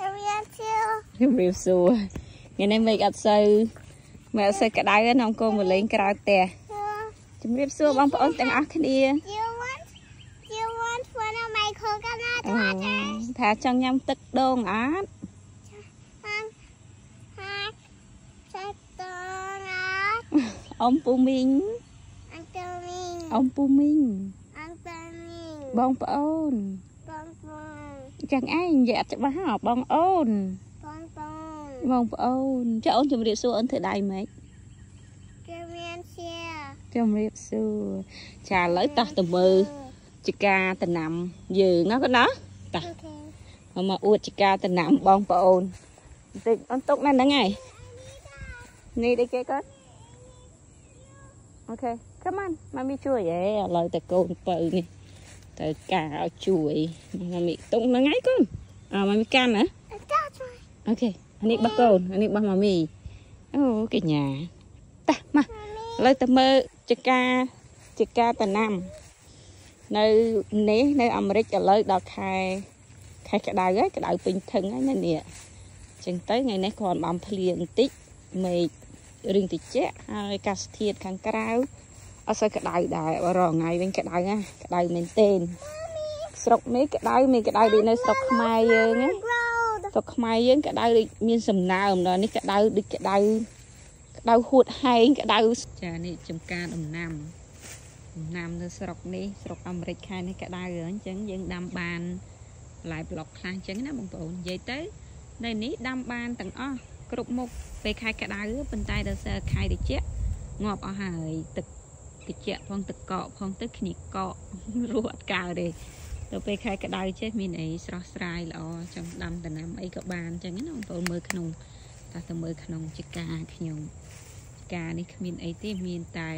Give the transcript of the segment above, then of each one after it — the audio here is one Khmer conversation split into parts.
ជំរាបសួរថ្ងៃនេះមេឃអត់សូវមេឃអត់សូវក្តៅទេនំកូនមកលេងក្រៅផ្ទះជំរាបសួរបងប្អូនទាំងអស់គ្នា You want you want one of my coconut អូ water ថាចង់ញ៉ាំទឹកដូងអត់ and and check the out អ៊ំពូមីង and the wing អ៊ំពូមីង and the wing បងប្អូន bong bong ចឹងឯងនិយាយអត់ច្បាស់ហ៎បងអូន bong bong បងប្អូនចាអូនជំរាបសួរអូនធ្វើដៃម៉េច Give me a chair ជំរាបសួរចាឥឡូវតោះទៅមើលចកាតំណាំយើងណាកូនណា Okay មកមកអួតចកាតំណាំបងប្អូនបន្តិចអូនទុកនៅហ្នឹងហើយនេះដូចគេគាត់អូខេ come on ម៉ាមីជួយហេឥឡូវតែកូនបើនេះ ទៅការឲ្យជួយម៉ាមីទុកហ្នឹងហើយកូនអើម៉ាមីកាន់ណា That's right អូខេអានេះរបស់កូនអានេះរបស់ម៉ាមីអូកញ្ញាតោះមកឥឡូវទៅមើលចកាចកាតំណាំនៅនេះនៅអាមេរិកឥឡូវដល់ខែខែក្តៅហើយក្តៅពេញធឹងហើយណានេះអញ្ចឹងទៅថ្ងៃនេះគ្រាន់បំភ្លៀងបន្តិចមេឃរៀងតិចហើយអាកាសធាតុខាងក្រៅ អត់សូវក្តៅដែរបើរងថ្ងៃវិញក្តៅណាក្តៅមែនទែនស្រុកនេះក្តៅមានក្តៅដូចនៅស្រុកខ្មែរយើងណា road ស្រុកខ្មែរយើងក្តៅដូចមានសំណើមដល់នេះក្តៅដូចក្តៅក្តៅហួតហែងក្តៅចានេះចំការដំណាំដំណាំនៅស្រុកនេះស្រុកអាមេរិកខែនេះក្តៅអញ្ចឹងយើងដាំបានបន្លែប្លុកខ្លះអញ្ចឹងណាបងប្អូននិយាយទៅនៅនេះដាំបានទាំងអស់គ្រប់មុខពេលខែក្តៅប៉ុន្តែដល់សើខែត្រជាក់ងាប់អស់ហើយទឹក ត្រជាក់ផងទឹកកកផងទៅគ្នាកករស់អត់កើទេទៅពេលខែក្តៅចេះមានអីស្រស់ស្រាយល្អចង់ដាំដំណាំអីក៏បានអញ្ចឹងណាបងប្អូនមើលក្នុងតែទៅមើលក្នុងចកាខ្ញុំចកានេះគ្មានអីទេមានតែ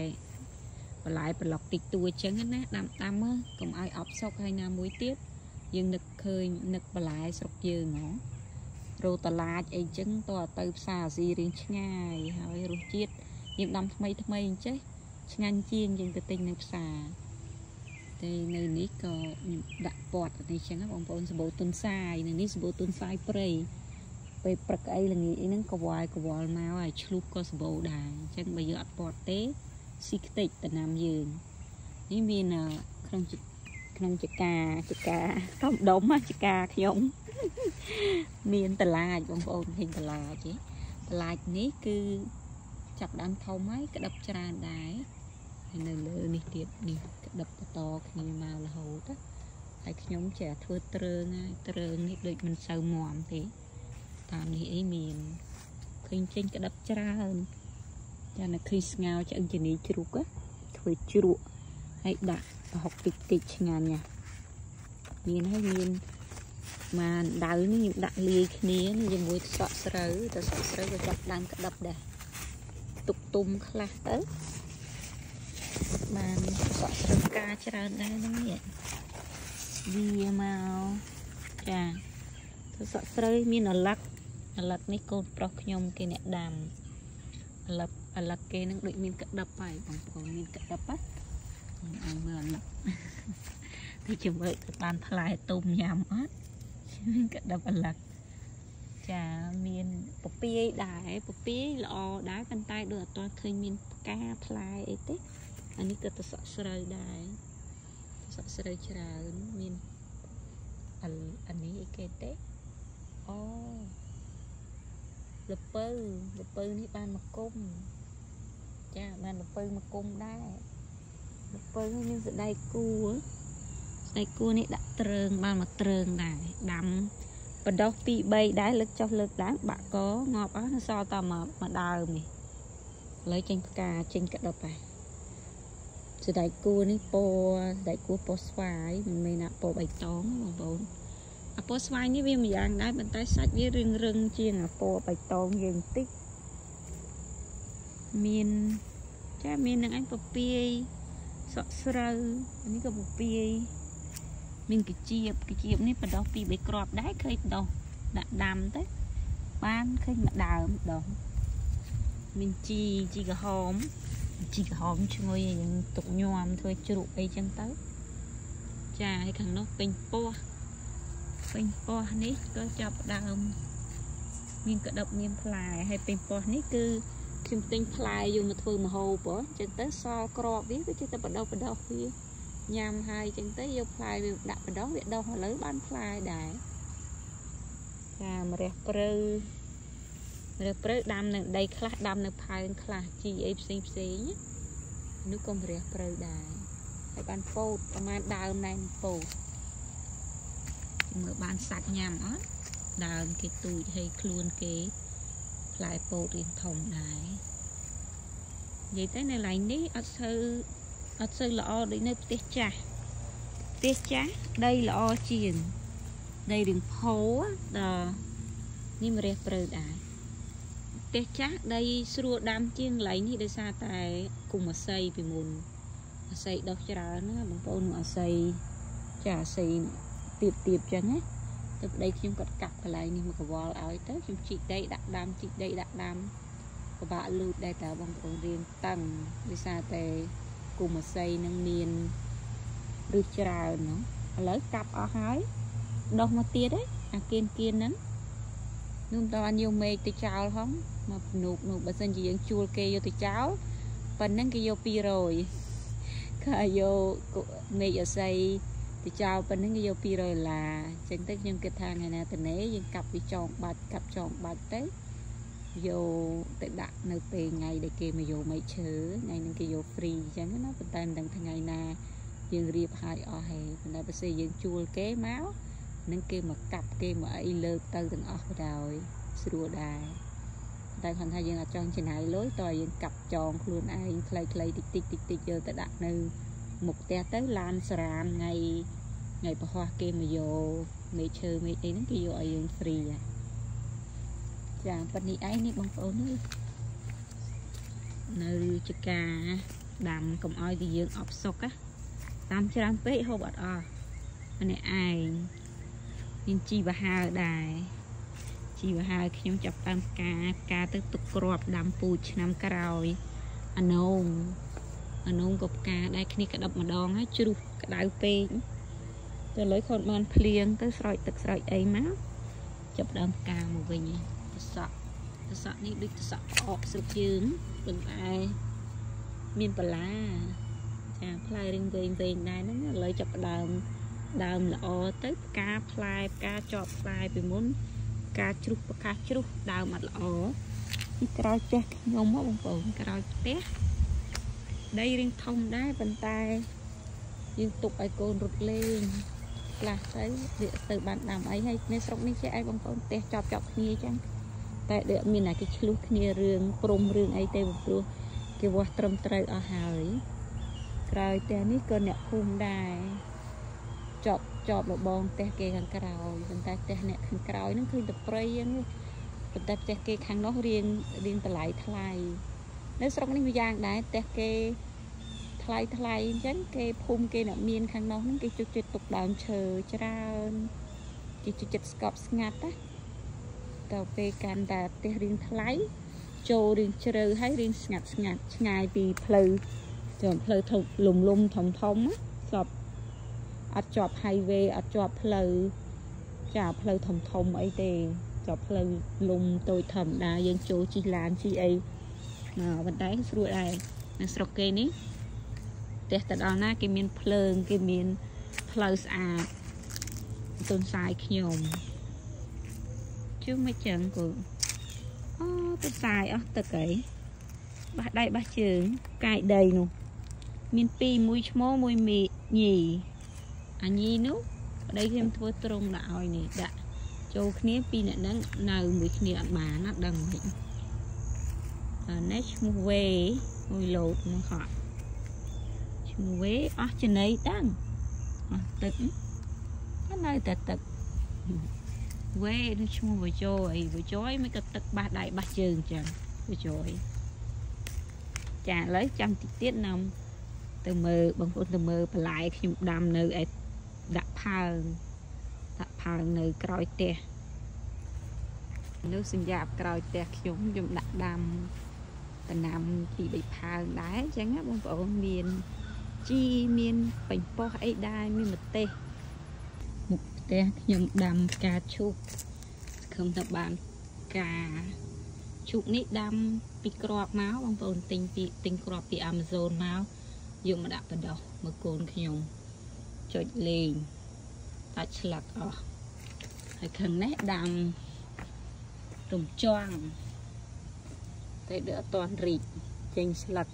បន្លែប្លុកតិចតួចអញ្ចឹងណាដាំដាំមើលកុំឲ្យអប់សុកហើយណាមួយទៀតយើងនឹកឃើញនឹកបន្លែស្រុកយើងហ៎រោតឡាចអីចឹងតើទៅផ្សារអាស៊ីរៀងឆ្ងាយហើយរសជាតិយើងដាំថ្មីថ្មីអញ្ចេះ ឆ្ងាញ់ជាងយើងទៅទិញនៅផ្សារតែនៅនេះក៏ខ្ញុំដាក់ពតនេះចឹងណាបងប្អូនសម្បូរទុនសាយនៅនេះសម្បូរទុនសាយព្រៃពេលព្រឹកអីល្ងាចអីហ្នឹងកវ៉ាយកវល់មកហើយឆ្លុះក៏សម្បូរដែរអញ្ចឹងបើយើងអត់ពតទេស៊ីខ្ទេចតំណាំយើងនេះមានអឺក្នុងចក្នុងចកាចកាធំដុំណាចកាខ្ញុំមានតឡាចបងប្អូនឃើញតឡាចទេតឡាចនេះគឺ ចាប់ផ្ដើមធំហើយក្តឹបច្រើនដែរហើយនៅលើនេះទៀតនេះក្តឹបបន្តគ្នាមករហូតណាហើយខ្ញុំចេះធ្វើត្រើងហើយត្រើងនេះដូចមិនសូវមាំទេតាមនេះអីមានឃើញចេញក្តឹបច្រើនចានៅឃើញស្ងោរឆ្អឹងជំនីជ្រូកណាធ្វើជ្រក់ហើយដាក់ប្រហុកតិចតិចឆ្ងាញ់ណាមានហើយមានបានដៅនេះខ្ញុំដាក់លាយគ្នានេះជាមួយសក់ស្រូវទៅសក់ស្រូវក៏ចាប់ដើមក្តឹបដែរ ទុកទុំខ្លះទៅបានសក់ស្រូវការច្រើនដែរហ្នឹងនេះវាមកចាទៅសក់ស្រូវមានអាឡឹកអាឡឹកនេះកូនប្រុសខ្ញុំគេអ្នកដាំអាឡឹកអាឡឹកគេហ្នឹងដូចមានក្តឹបហើយបងប្អូនមានក្តឹបហ៎ឲ្យមើលអាឡឹកទៅជាមួយទៅបានផ្លែទុំញ៉ាំអត់មានក្តឹបអាឡឹក ចាមានពពាយដែរពពាយល្អដែរប៉ុន្តែដូចអត់ទាន់ឃើញមានផ្កាផ្លែអីទេអានេះក៏ទៅសក់ស្រូវដែរសក់ស្រូវច្រើនមានអាអានេះអីគេទេអូលពៅលពៅនេះបានមកគុំចាបានលពៅមកគុំដែរលពៅនេះមានសដៃគួរស្ដៃគួរនេះដាក់ត្រើងបានមកត្រើងដែរដាំ បដោះ2 3ដែរលើកចុះលើកឡើងបាក់កងាប់អស់នៅសល់តែមកមកដើមនេះឥឡូវចេញផ្កាចេញក្តឹបហើយសដៃគួរនេះពណ៌សដៃគួរពណ៌ស្វាយមិនមែនណាពណ៌បៃតងទេបងប្អូនអាពណ៌ស្វាយនេះវាមួយយ៉ាងដែរប៉ុន្តែសាច់វារឹងរឹងជាងអាពណ៌បៃតងយើងបន្តិចមានចាមាននឹងអញពពាយសក់ស្រូវអានេះក៏ពពាយ មានកញ្ចៀបកញ្ចៀបនេះបដោះពីរបីគ្រាប់ដែរឃើញដោះដាក់ដាំទៅបានឃើញមកដើមដោះមានជីជីក្រហមជីក្រហមឈ្ងុយយើងទុកញ័រធ្វើជ្រក់អីចឹងទៅចាហើយខាងនោះពេញពោះពេញពោះនេះក៏ចាប់ដើមមានកដិបមានផ្លែហើយពេញពោះនេះគឺខ្ញុំទិញផ្លែយកមកធ្វើម្ហូបអញ្ចឹងទៅសល់ក្របវាគឺជិះតែបដោះបដោះវា ញ៉ាំហើយអញ្ចឹងទៅយកផ្លែវាដាក់បដោះវាដោះឥឡូវបានផ្លែដែរចាម្រះព្រៅម្រះព្រៅដាំនៅដីខ្លះដាំនៅផើងខ្លះជីអីផ្សេងផ្សេងនោះក៏ម្រះព្រៅដែរហើយបានពោតប្រហែលដើមណែនពោតមើលបានសាច់ញ៉ាំអត់ដើមគេទូចឲ្យខ្លួនគេផ្លែពោតរៀងធំដែរនិយាយទៅនៅឡៃនេះអត់សូវ អត់សូវល្អដូចនៅផ្ទះចាស់ផ្ទះចាស់ដីល្អជាងដីរៀងផោដល់នេះមរះព្រៅដែរផ្ទះចាស់ដីស្រួលដាំជាងឡៃនេះដោយសារតែគុំអាស័យពីមុនអាស័យដុះច្រើនណាបងប្អូនអាស័យចាអាស័យទៀបទៀបចឹងណាទៅប្តីខ្ញុំគាត់កាប់កន្លែងនេះមកកវល់ឲ្យទៅខ្ញុំជីកដីដាក់ដាំជីកដីដាក់ដាំពិបាកលូតដែរតើបងប្អូនរៀងតឹងដោយសារតែ គុំអាស័យនឹងមានឬច្រើនហ្នឹងឥឡូវកាប់អស់ហើយដោះមកទៀតឯងអាគៀនគៀនហ្នឹងខ្ញុំតើបានយកមេឃទៅចោលហងមកភ្នូកនោះបើសិនជាយើងជួលគេយកទៅចោលប៉ុណ្ណឹងគេយក200ក៏យកមេឃអាស័យទៅចោលប៉ុណ្្នឹងគេយក200ដុល្លារអញ្ចឹងទៅខ្ញុំគិតថាថ្ងៃណាទៅណេយើងកាប់វាចងបាច់កាប់ចងបាច់ទៅ យកទៅដាក់នៅពេលថ្ងៃដែលគេមកយកមែកឈើថ្ងៃនឹងគេយកហ្វ្រីអញ្ចឹងណាប៉ុន្តែមិនដឹងថ្ងៃណាយើងរៀបហើយអស់ហើយប៉ុន្តែបើសិនយើងជួលគេមកនឹងគេមកកាប់គេមកអីលើកទៅទាំងអស់បដ ாய் ស្រួលដែរតែគាត់ថាយើងអត់ចង់ចំណាយលុយតើយើងកាប់ចងខ្លួនឯងខ្លីៗតិចតិចតិចតិចយកទៅដាក់នៅមុខផ្ទះទៅឡានសារានថ្ងៃថ្ងៃប្រហោះគេមកយកមេឈើមេអីហ្នឹងគេយកឲ្យយើងហ្វ្រី ចាប៉ុណ្នេះឯងនេះបងប្អូននេះនៅចកាដាំកុំឲ្យតែយើងអបសុកណាតាមច្រើនពេកហូបអត់អស់ម្នាក់ឯងមានជីវហើដែរជីវហើខ្ញុំចាប់តាមផ្កាផ្កាទៅទុកក្របដាំពូជឆ្នាំក្រោយអាណងអានោះក៏ផ្កាដែរគ្នាក្តាប់ម្ដងហើយជ្រុះក្តៅពេកទៅលើគាត់បានភ្លៀងទៅស្រោចទឹកស្រោចអីមកចាប់ដើមផ្កាមកវិញ ទៅសក់ទៅសក់នេះដូចទៅសក់ផ្អកស្រុកជើងប៉ុន្តែមានបន្លាចាផ្លែរៀងវែងវែងដែរហ្នឹងឥឡូវចាប់ដើមដើមល្អទៅផ្កាផ្លែផ្កាជាប់ផ្លែពីមុនផ្កាជ្រុះផ្កាជ្រុះដើមអត់ល្អពីក្រោយផ្ទះខ្ញុំមកបងប្អូនក្រោយផ្ទះដីរៀងធំដែរប៉ុន្តែយើងទុកឲ្យកូនរត់លេងខ្លះទៅវាទៅបានដាំអីហើយនៅស្រុកនេះចេះអីបងប្អូនផ្ទះចប់ចប់គ្នាចឹង តែដូចមានតែគេឆ្លោះគ្នារឿងព្រំរឿងអីទេព្រោះគេវាស់ត្រឹមត្រូវអស់ហើយក្រោយផ្ទះនេះក៏អ្នកភូមិដែរចប់ចប់លបងផ្ទះគេខាងក្រោយប៉ុន្តែផ្ទះអ្នកខាងក្រោយហ្នឹងឃើញតែព្រៃហ្នឹងប៉ុន្តែផ្ទះគេខាងនោះរៀងរៀងតម្លៃថ្លៃនៅស្រុកនេះវាយ៉ាងដែរផ្ទះគេថ្លៃថ្លៃអញ្ចឹងគេភូមិគេអ្នកមានខាងនោះហ្នឹងគេជុកចិត្តទុកដើមឈើច្រើនគេជុកចិត្តស្កប់ស្ងាត់ណាត ទៅពេលកាន់តែផ្ទះរៀងថ្លៃចូលរៀងជ្រៅហើយរៀងស្ងាត់ស្ងាត់ឆ្ងាយពីផ្លូវចំផ្លូវធំលំលំធំធំសពអត់ជាប់ highway អត់ជាប់ផ្លូវចាផ្លូវធំធំអីទេជាប់ផ្លូវលំតូចធម្មតាយើងចូលជិះឡានជិះអីមកប៉ុន្តែស្រួលដែរនៅស្រុកគេនេះផ្ទះទៅដល់ណាគេមានភ្លើងគេមានផ្លូវស្អាតទុនសាយខ្ញុំ ជឿមិនចឹងគូអូទុនសាយអស់ទឹកអីបះដៃបះជើងកាយដីនោះមានពីរមួយឈ្មោះមួយមីញីអាញីនោះប្តីខ្ញុំធ្វើត្រង់ដាក់ឲ្យនេះដាក់ចូលគ្នាពីរអ្នកហ្នឹងនៅមួយគ្នាអត់បានណាដឹងមិនអានេះឈ្មោះវេមួយលោតមកហត់ឈ្មោះវេអស់ចំណៃតាំងអស់ទឹកនៅតែទឹក វេនេះឈ្មោះវជយវជយមិនក៏ទឹកបាសដៃបាសជើងចឹងវជយចាឥឡូវចាំតិចទៀតនាំទៅមើលបងប្អូនទៅមើលបន្លែខ្ញុំដាំនៅឯដាក់ផើងដាក់ផើងនៅក្រោយផ្ទះនោះសញ្ញាបក្រោយផ្ទះខ្ញុំខ្ញុំដាក់ដាំតំណាំពីបីផើងដែរអញ្ចឹងណាបងប្អូនមានជីមានបាញ់ប៉ោះអីដែរមានម្ទេសមុខ ផ្ផ្ទះខ្ញុំដាំផ្កាឈូកសង្ឃឹមថាបានផ្កាឈូកនេះដាំពីក្របមកបងប្អូនទិញពីទិញក្របពី Amazon មកយកមកដាក់បដោះមកកូនខ្ញុំចុចលេងដាច់ឆ្លាក់អស់ហើយខាងនេះដាំរំជាន់តែដឺអត់តន់រីកចេញស្លឹក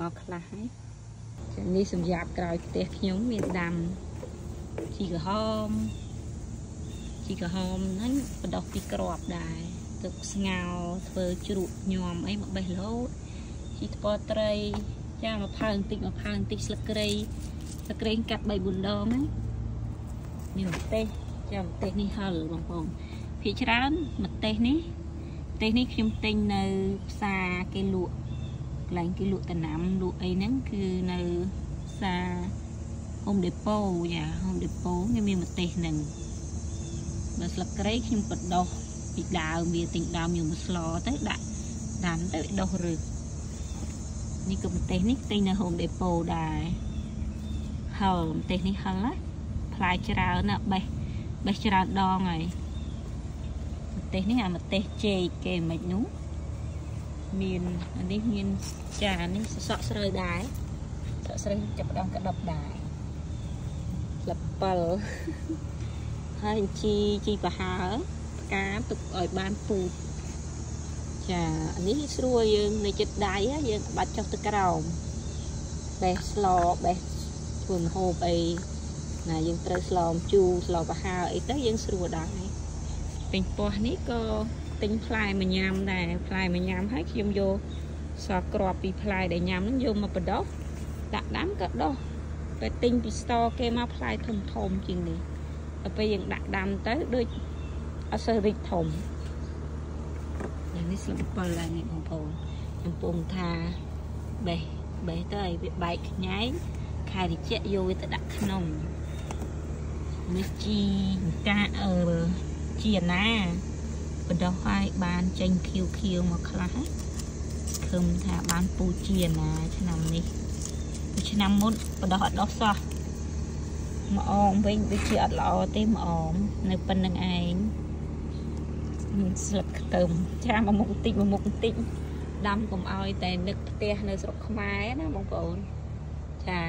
មកខ្លះហើយចានេះសម្រាប់ក្រោយផ្ទះខ្ញុំមានដាំ ជីក្រហមជីក្រហមហ្នឹងបដោះពីក្របដែរទឹកស្ងោធ្វើជ្រក់ញោមអីមកបេះលោតជីថ្ពត្រីចាមកផើងតិចមកផើងតិចស្លឹកគ្រៃស្លឹកគ្រៃកាត់3 4ដងហ្នឹងមានម្ទេសចាម្ទេសនេះហឹលបងប្អូនភាគច្រើនម្ទេសនេះម្ទេសនេះខ្ញុំទិញនៅផ្សារគេលក់កន្លែងគេលក់តំណាំលក់អីហ្នឹងគឺនៅផ្សារ Home Depot យ៉ា Home Depot គេមានម្ទេសហ្នឹងបើស្លឹកគ្រៃខ្ញុំបដោះពីដើមវាទិញដើមយកមកស្លទៅដាក់ដាំទៅដុះរឹសនេះក៏ម្ទេសនេះទិញនៅ Home Depot ដែរហឹលម្ទេសនេះហឹលណាផ្លែច្រើនណាបេះបេះច្រើនដងហើយម្ទេសនេះអាម្ទេសចេកគេមិននោះមានអានេះមានចានេះសសក់ស្រូវដែរសក់ស្រូវចាប់ដងក្តឹបដែរ លពិលហើយជីជីប្រហើផ្កាទុកឲ្យបានពូជចានេះស្រួលយើងនៅចិត្តដៃយើងបាច់ចុះទៅក្រោមបេះស្លបេះធ្វើម្ហូបអីណាយើងត្រូវស្លមជូរស្លប្រហើអីទៅយើងស្រួលដែរពេញពោះនេះក៏ទិញផ្លែមកញ៉ាំដែរផ្លែមកញ៉ាំហើយខ្ញុំយកសល់ក្របពីផ្លែដែលញ៉ាំហ្នឹងយកមកបដោះដាក់ដាំក៏ដោះ ពេលទិញពីស្តគេមកផ្លែធំធំជាងនេះដល់ពេលយើងដាក់ដាំទៅដូចអត់សូវរីកធំយ៉ាងនេះស្លឹក7ហើយនេះបងប្អូនខ្ញុំពងថាបេះបេះទៅឲ្យវាបែកខ្ញែងខែតិចយកវាទៅដាក់ក្នុងនេះជីកាអឺជីណាបដោះឲ្យបានចេញខៀវខៀវមកខ្លះឃើញថាបានពូជាណាឆ្នាំនេះ ឆ្នាំមុនបដោះអត់ដោះសោះមកអងវិញដូចជាអត់ល្អទេមកអងនៅប៉ុណ្្នឹងឯងស្លឹកខ្ទឹមចាមកមុខបន្តិចមកមុខបន្តិចដាំកុំឲ្យតែនឹកផ្ទះនៅស្រុកខ្មែរណាបងប្អូនចា